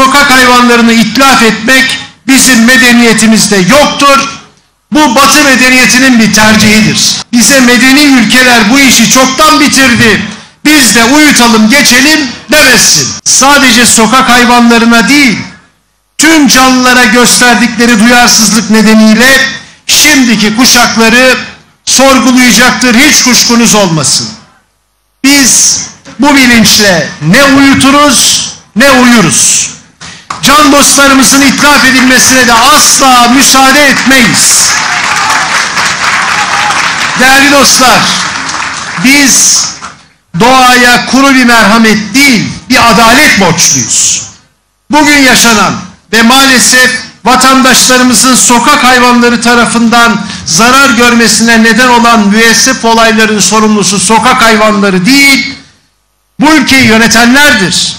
sokak hayvanlarını itlaf etmek bizim medeniyetimizde yoktur. Bu batı medeniyetinin bir tercihidir. Bize medeni ülkeler bu işi çoktan bitirdi. Biz de uyutalım geçelim demesin. Sadece sokak hayvanlarına değil, tüm canlılara gösterdikleri duyarsızlık nedeniyle şimdiki kuşakları sorgulayacaktır hiç kuşkunuz olmasın. Biz bu bilinçle ne uyuturuz ne uyuruz. Can dostlarımızın itlaf edilmesine de asla müsaade etmeyiz. Değerli dostlar, biz doğaya kuru bir merhamet değil, bir adalet borçluyuz. Bugün yaşanan ve maalesef vatandaşlarımızın sokak hayvanları tarafından zarar görmesine neden olan müessef olayların sorumlusu sokak hayvanları değil, bu ülkeyi yönetenlerdir.